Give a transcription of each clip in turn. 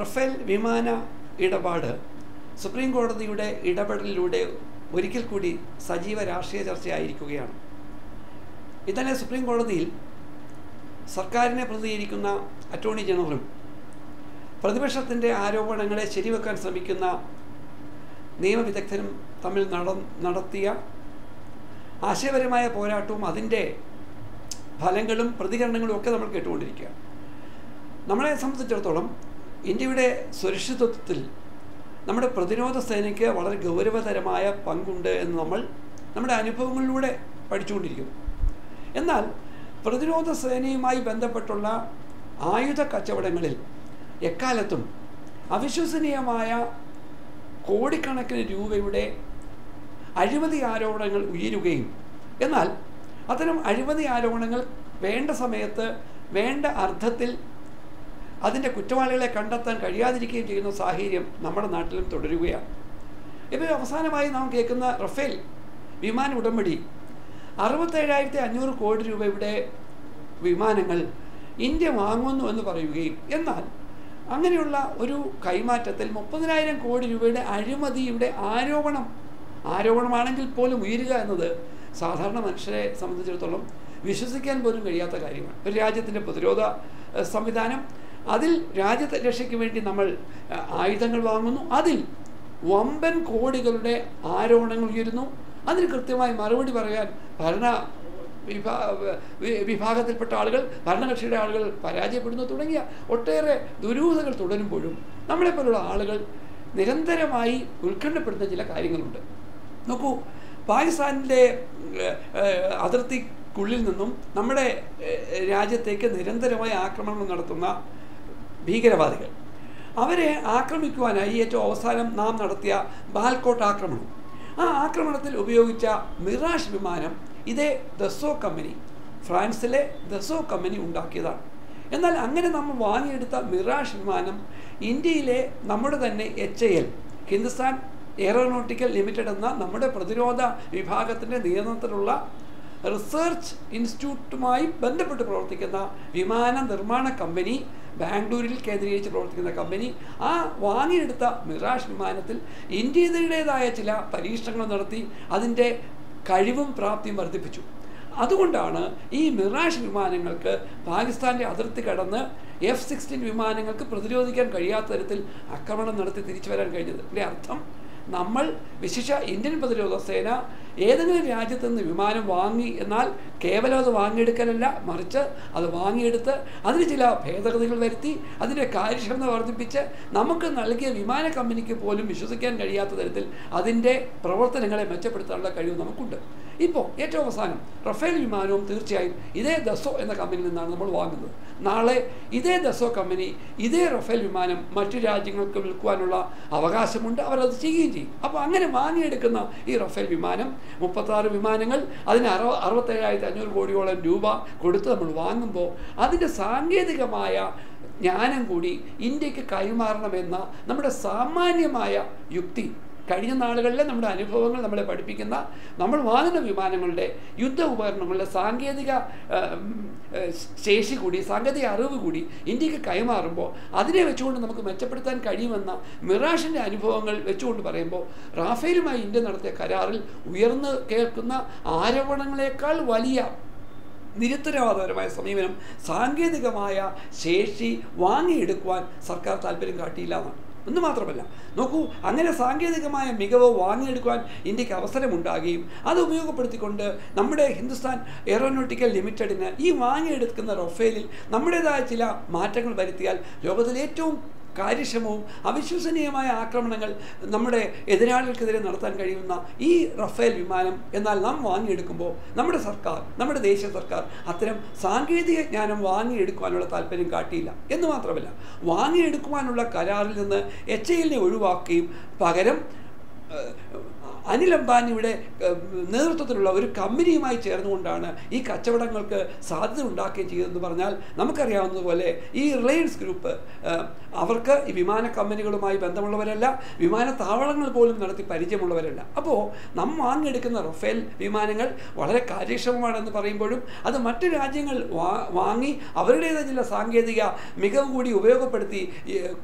Rafale വിമാന ഇടപാട് supreme കോടതിയുടെ ഇടപെടലിലൂടെ ഒരിക്കൽ കൂടി സജീവ രാഷ്ട്രീയ ചർച്ചയായിരിക്കുകയാണ്. ഇന്നലെ സുപ്രീം കോടതിയിൽ സർക്കാരിനെ പ്രതികരിക്കുന്ന അറ്റോർണി ജനറലും പ്രതിപക്ഷത്തിന്റെ ആരോപണങ്ങളെ ശരിവെക്കാൻ ശ്രമിക്കുന്ന നിയമവിദഗ്ധരും തമ്മിൽ നട നടത്തിയ ആശയപരമായ പോരാട്ടവും അതിന്റെ ഫലങ്ങളും പ്രതികരണങ്ങളും ഒക്കെ നമ്മൾ കേട്ടുകൊണ്ടിരിക്കുക നമ്മളെ സംബന്ധിച്ചിടത്തോളം ഇന്ത്യയുടെ സുരക്ഷിതത്വത്തിൽ നമ്മുടെ പ്രതിരോധ സേനയ്ക്ക് വളരെ ഗൗരവതരമായ പങ്കുണ്ട് എന്ന് നമ്മൾ നമ്മുടെ അനുഭവങ്ങളിലൂടെ പഠിച്ചുകൊണ്ടിരിക്കുന്നു. എന്നാൽ പ്രതിരോധ സേനയുമായി ബന്ധപ്പെട്ടുള്ള ആയുധ കച്ചവടങ്ങളിൽ എക്കാലത്തും അവിശ്വസനീയമായ കോടിക്കണക്കിന് രൂപയുടെ അഴിമതി ആരോപണങ്ങൾ ഉയരുകയും എന്നാൽ അത്തരം അഴിമതി ആരോപണങ്ങൾ വേണ്ട സമയത്ത് വേണ്ട അർത്ഥത്തിൽ അതിന്റെ കുറ്റവാളികളെ കണ്ടെത്താൻ കഴിയാതിരിക്കുകയും ചെയ്യുന്ന സാഹചര്യം നമ്മുടെ നാട്ടിലും തുടരുകയാണ്. ഇപ്പോൾ അവസാനമായി നാം കേൾക്കുന്ന റഫേൽ വിമാന ഉടമ്പടി. അറുപത്തേഴായിരത്തി അഞ്ഞൂറ് കോടി രൂപയുടെ വിമാനങ്ങൾ ഇന്ത്യ വാങ്ങുന്നു എന്ന് പറയുകയും എന്നാൽ അങ്ങനെയുള്ള ഒരു കൈമാറ്റത്തിൽ മുപ്പതിനായിരം കോടി രൂപയുടെ അഴിമതിയുടെ ആരോപണം ആരോപണമാണെങ്കിൽ പോലും ഉയരുക എന്നത് സാധാരണ മനുഷ്യരെ സംബന്ധിച്ചിടത്തോളം വിശ്വസിക്കാൻ പോലും കഴിയാത്ത കാര്യമാണ്. ഒരു രാജ്യത്തിന്റെ പ്രതിരോധ സംവിധാനം അതിൽ രാജ്യത്തെ രക്ഷയ്ക്ക് വേണ്ടി നമ്മൾ ആയുധങ്ങൾ വാങ്ങുന്നു. അതിൽ വമ്പൻ കോടികളുടെ ആരോപണങ്ങൾ ഉയരുന്നു. അതിന് കൃത്യമായി മറുപടി പറയാൻ ഭരണ വിഭാ വിഭാഗത്തിൽപ്പെട്ട ആളുകൾ ഭരണകക്ഷിയുടെ ആളുകൾ പരാജയപ്പെടുന്നു തുടങ്ങിയ ഒട്ടേറെ ദുരൂഹതകൾ തുടരുമ്പോഴും നമ്മളെപ്പോലുള്ള ആളുകൾ നിരന്തരമായി ഉത്കണ്ഠപ്പെടുന്ന ചില കാര്യങ്ങളുണ്ട്. നോക്കൂ പാകിസ്ഥാനിന്റെ അതിർത്തിക്കുള്ളിൽ നിന്നും നമ്മുടെ രാജ്യത്തേക്ക് നിരന്തരമായി ആക്രമണം നടത്തുന്ന ഭീകരവാദികൾ. അവരെ ആക്രമിക്കുവാനായി ഏറ്റവും അവസാനം നാം നടത്തിയ ബാൽക്കോട്ട് ആക്രമണം. ആ ആക്രമണത്തിൽ ഉപയോഗിച്ച മിറാഷ് വിമാനം ഇതേ ദസോ കമ്പനി ഫ്രാൻസിലെ ദസോ കമ്പനി ഉണ്ടാക്കിയതാണ്. എന്നാൽ അങ്ങനെ നമ്മൾ വാങ്ങിയെടുത്ത മിറാഷ് വിമാനം ഇന്ത്യയിലെ നമ്മുടെ തന്നെ H L Hindustan aeronautical limited എന്ന നമ്മുടെ പ്രതിരോധ വിഭാഗത്തിന്റെ നിയന്ത്രണത്തിലുള്ള റിസർച്ച് ഇൻസ്റ്റിറ്റ്യൂട്ടുമായി ബന്ധപ്പെട്ട് പ്രവർത്തിക്കുന്ന വിമാന നിർമ്മാണ കമ്പനി ബാംഗ്ലൂരിൽ കേന്ദ്രീകരിച്ച് പ്രവർത്തിക്കുന്ന കമ്പനി ആ വാങ്ങിയെടുത്ത മിറാഷ് വിമാനത്തിൽ ഇന്ത്യയുടേതായ ചില പരീക്ഷണങ്ങൾ നടത്തി അതിന്റെ കഴിവും പ്രാപ്തിയും വർദ്ധിപ്പിച്ചു. അതുകൊണ്ടാണ് ഈ മിറാഷ് വിമാനങ്ങൾക്ക് പാകിസ്ഥാന്റെ അതിർത്തി കടന്ന് എഫ് സിക്സ്റ്റീൻ വിമാനങ്ങൾക്ക് പ്രതിരോധിക്കാൻ കഴിയാത്ത തരത്തിൽ ആക്രമണം നടത്തി തിരിച്ചു വരാൻ കഴിഞ്ഞത്. ഇതിന്റെ അർത്ഥം നമ്മൾ വിശിഷ്ട ഇന്ത്യൻ പ്രതിരോധ സേന ഏതെങ്കിലും രാജ്യത്ത് നിന്ന് വിമാനം വാങ്ങി എന്നാൽ കേവലം അത് വാങ്ങിയെടുക്കലല്ല മറിച്ച് അത് വാങ്ങിയെടുത്ത് അതിന് ചില ഭേദഗതികൾ വരുത്തി അതിന്റെ കാര്യക്ഷമത വർദ്ധിപ്പിച്ച് നമുക്ക് നൽകിയ വിമാന കമ്പനിക്ക് പോലും വിശ്വസിക്കാൻ കഴിയാത്ത തരത്തിൽ അതിന്റെ പ്രവർത്തനങ്ങളെ മെച്ചപ്പെടുത്താനുള്ള കഴിവ് നമുക്കുണ്ട്. ഇപ്പോൾ ഏറ്റവും അവസാനം റഫേൽ വിമാനവും തീർച്ചയായും ഇതേ ദസോ എന്ന കമ്പനിയിൽ നിന്നാണ് നമ്മൾ വാങ്ങുന്നത്. നാളെ ഇതേ ദസോ കമ്പനി ഇതേ റഫേൽ വിമാനം മറ്റു രാജ്യങ്ങൾക്ക് വിൽക്കുവാനുള്ള അവകാശമുണ്ട് അവരത് ചെയ്യുകയും ചെയ്യും. അപ്പോൾ അങ്ങനെ വാങ്ങിയെടുക്കുന്ന ഈ റഫേൽ വിമാനം മുപ്പത്താറ് വിമാനങ്ങൾ അതിന് അറു അറുപത്തേഴായിരത്തി അഞ്ഞൂറ് കോടിയോളം രൂപ കൊടുത്ത് നമ്മൾ വാങ്ങുമ്പോൾ അതിന്റെ സാങ്കേതികമായ ജ്ഞാനം കൂടി ഇന്ത്യയ്ക്ക് കൈമാറണമെന്ന നമ്മുടെ സാമാന്യമായ യുക്തി കഴിഞ്ഞ നാളുകളിലെ നമ്മുടെ അനുഭവങ്ങൾ നമ്മളെ പഠിപ്പിക്കുന്ന നമ്മൾ വാങ്ങുന്ന വിമാനങ്ങളുടെ യുദ്ധ ഉപകരണങ്ങളുടെ സാങ്കേതിക ശേഷി കൂടി സാങ്കേതിക അറിവ് കൂടി ഇന്ത്യയ്ക്ക് കൈമാറുമ്പോൾ അതിനെ വെച്ചുകൊണ്ട് നമുക്ക് മെച്ചപ്പെടുത്താൻ കഴിയുമെന്ന മിറാഷിന്റെ അനുഭവങ്ങൾ വെച്ചുകൊണ്ട് പറയുമ്പോൾ റാഫേലുമായി ഇന്ത്യ നടത്തിയ കരാറിൽ ഉയർന്നു കേൾക്കുന്ന ആരോപണങ്ങളെക്കാൾ വലിയ നിരുത്തരവാദപരമായ സമീപനം സാങ്കേതികമായ ശേഷി വാങ്ങിയെടുക്കുവാൻ സർക്കാർ താല്പര്യം കാട്ടിയില്ല എന്നാണ്. എന്ന് മാത്രമല്ല നോക്കൂ അങ്ങനെ സാങ്കേതികമായ മികവ് വാങ്ങിയെടുക്കുവാൻ ഇന്ത്യയ്ക്ക് അവസരമുണ്ടാകുകയും അത് ഉപയോഗപ്പെടുത്തിക്കൊണ്ട് നമ്മുടെ ഹിന്ദുസ്ഥാൻ എയറോനോട്ടിക്കൽ ലിമിറ്റഡിന് ഈ വാങ്ങിയെടുക്കുന്ന റൊഫേലിൽ നമ്മുടേതായ ചില മാറ്റങ്ങൾ വരുത്തിയാൽ ലോകത്തിലെ ഏറ്റവും കാര്യക്ഷമവും അവിശ്വസനീയമായ ആക്രമണങ്ങൾ നമ്മുടെ എതിരാളികൾക്കെതിരെ നടത്താൻ കഴിയുന്ന ഈ റഫേൽ വിമാനം എന്നാൽ നാം വാങ്ങിയെടുക്കുമ്പോൾ നമ്മുടെ സർക്കാർ നമ്മുടെ ദേശീയ സർക്കാർ അത്തരം സാങ്കേതിക ജ്ഞാനം വാങ്ങിയെടുക്കുവാനുള്ള താല്പര്യം കാട്ടിയില്ല. എന്ന് മാത്രമല്ല വാങ്ങിയെടുക്കുവാനുള്ള കരാറിൽ നിന്ന് എച്ച് എല്ലിനെ ഒഴിവാക്കുകയും പകരം അനിൽ അംബാനിയുടെ നേതൃത്വത്തിലുള്ള ഒരു കമ്പനിയുമായി ചേർന്നുകൊണ്ടാണ് ഈ കച്ചവടങ്ങൾക്ക് സാധ്യത ഉണ്ടാക്കുകയും ചെയ്തതെന്ന് പറഞ്ഞാൽ നമുക്കറിയാവുന്നതുപോലെ ഈ റിലയൻസ് ഗ്രൂപ്പ് അവർക്ക് ഈ വിമാന കമ്പനികളുമായി ബന്ധമുള്ളവരല്ല വിമാനത്താവളങ്ങൾ പോലും നടത്തി പരിചയമുള്ളവരല്ല. അപ്പോൾ നാം വാങ്ങിയെടുക്കുന്ന റഫേൽ വിമാനങ്ങൾ വളരെ കാര്യക്ഷമമാണെന്ന് പറയുമ്പോഴും അത് മറ്റു രാജ്യങ്ങൾ വാങ്ങി അവരുടേതായ ചില സാങ്കേതിക മികവ് കൂടി ഉപയോഗപ്പെടുത്തി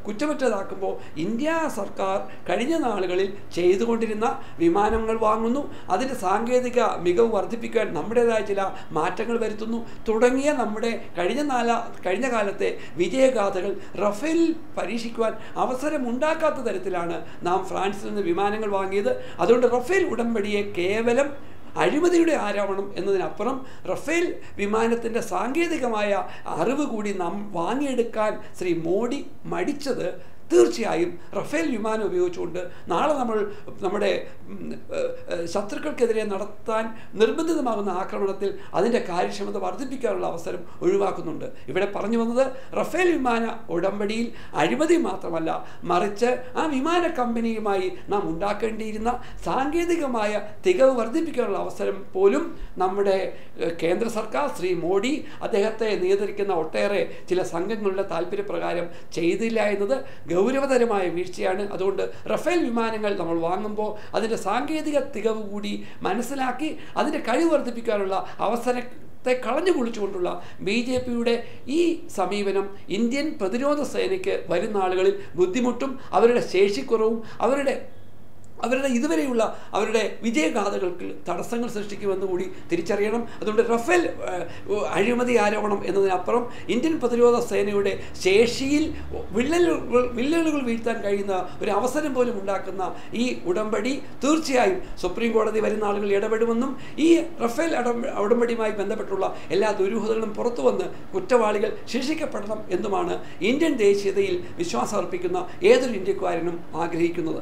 കുറ്റമറ്റതാക്കുമ്പോൾ ഇന്ത്യ സർക്കാർ കഴിഞ്ഞ നാളുകളിൽ ചെയ്തുകൊണ്ടിരുന്ന വിമാനങ്ങൾ വാങ്ങുന്നു. അതിന്റെ സാങ്കേതിക മികവ് വർദ്ധിപ്പിക്കാൻ നമ്മുടേതായ ചില മാറ്റങ്ങൾ വരുത്തുന്നു. തുടങ്ങിയ നമ്മുടെ കഴിഞ്ഞ നാല കഴിഞ്ഞ കാലത്തെ വിജയഗാഥകൾ റഫേലിൽ പരീക്ഷിക്കുവാൻ അവസരമുണ്ടാക്കാത്ത തരത്തിലാണ് നാം ഫ്രാൻസിൽ നിന്ന് വിമാനങ്ങൾ വാങ്ങിയത്. അതുകൊണ്ട് റഫേൽ ഉടമ്പടിയെ കേവലം അഴിമതിയുടെ ആരോപണം എന്നതിനപ്പുറം റഫേൽ വിമാനത്തിന്റെ സാങ്കേതികമായ അറിവ് കൂടി നാം വാങ്ങിയെടുക്കാൻ ശ്രീ മോഡി മടിച്ചത് തീർച്ചയായും റഫേൽ വിമാനം ഉപയോഗിച്ചുകൊണ്ട് നാളെ നമ്മൾ നമ്മുടെ ശത്രുക്കൾക്കെതിരെ നടത്താൻ നിർബന്ധിതമാകുന്ന ആക്രമണത്തിൽ അതിന്റെ കാര്യക്ഷമത വർദ്ധിപ്പിക്കാനുള്ള അവസരം ഒഴിവാക്കുന്നുണ്ട്. ഇവിടെ പറഞ്ഞു വന്നത് റഫേൽ വിമാന ഉടമ്പടിയിൽ അഴിമതി മാത്രമല്ല മറിച്ച് ആ വിമാന കമ്പനിയുമായി നാം ഉണ്ടാക്കേണ്ടിയിരുന്ന സാങ്കേതികമായ തികവ് വർദ്ധിപ്പിക്കാനുള്ള അവസരം പോലും നമ്മുടെ കേന്ദ്ര സർക്കാർ ശ്രീ മോഡി അദ്ദേഹത്തെ നിയന്ത്രിക്കുന്ന ഒട്ടേറെ ചില സംഘങ്ങളുടെ താല്പര്യപ്രകാരം ചെയ്തില്ല എന്നത് ഗൗരവതരമായ വീഴ്ചയാണ്. അതുകൊണ്ട് റഫേൽ വിമാനങ്ങൾ നമ്മൾ വാങ്ങുമ്പോൾ അതിന്റെ സാങ്കേതിക തികവ് കൂടി മനസ്സിലാക്കി അതിന്റെ കഴിവ് വർദ്ധിപ്പിക്കാനുള്ള അവസരം ത്തെ കളഞ്ഞു കുളിച്ചുകൊണ്ടുള്ള ബി ജെ പിയുടെ ഈ സമീപനം ഇന്ത്യൻ പ്രതിരോധ സേനയ്ക്ക് വരുന്ന ആളുകളിൽ ബുദ്ധിമുട്ടും അവരുടെ ശേഷിക്കുറവും അവരുടെ അവരുടെ ഇതുവരെയുള്ള അവരുടെ വിജയഗാഥകൾക്ക് തടസ്സങ്ങൾ സൃഷ്ടിക്കുമെന്ന് കൂടി തിരിച്ചറിയണം. അതുകൊണ്ട് റഫേൽ അഴിമതി ആരോപണം എന്നതിനപ്പുറം ഇന്ത്യൻ പ്രതിരോധ സേനയുടെ ശേഷിയിൽ വിള്ളലുകൾ വിള്ളലുകൾ വീഴ്ത്താൻ കഴിയുന്ന ഒരു അവസരം പോലും ഉണ്ടാക്കുന്ന ഈ ഉടമ്പടി തീർച്ചയായും സുപ്രീം കോടതി വരുന്ന ആളുകൾ ഇടപെടുമെന്നും ഈ റഫേൽ ഉടമ്പടിയുമായി ബന്ധപ്പെട്ടുള്ള എല്ലാ ദുരൂഹതകളും പുറത്തു വന്ന് കുറ്റവാളികൾ ശിക്ഷിക്കപ്പെടണം എന്നുമാണ് ഇന്ത്യൻ ദേശീയതയിൽ വിശ്വാസം അർപ്പിക്കുന്ന ഏതൊരു ഇന്ത്യക്കാരനും ആഗ്രഹിക്കുന്നത്.